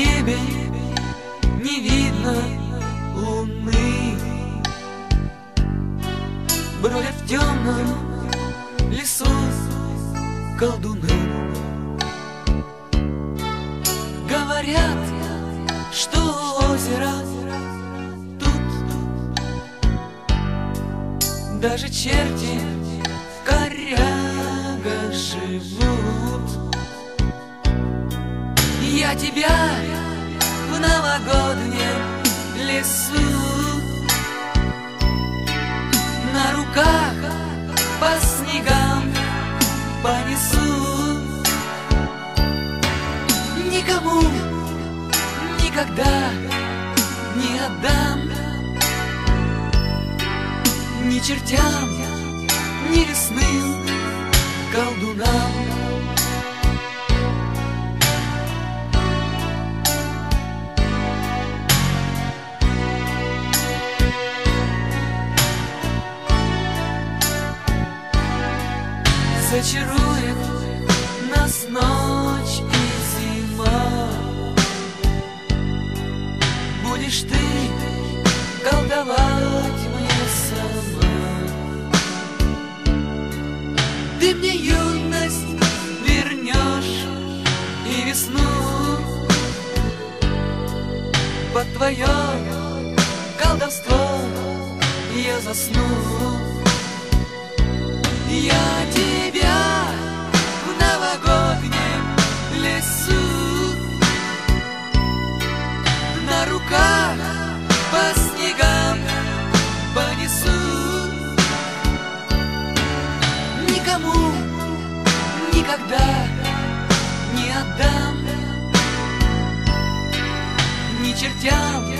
Небе не видно луны. Бродят в темном лесу колдуны. Говорят, что озеро тут. Даже черти в корягах живут Я тебя в новогоднем лесу. На руках по снегам понесу. Никому никогда не отдам. Ни чертям, ни лесным колдунам Зачарует нас ночь и зима. Будешь ты колдовать мне сама. Ты мне юность вернешь и весну. Под твое колдовство я засну. Я тебя по снегам понесу. Никому никогда не отдам. Ни чертям,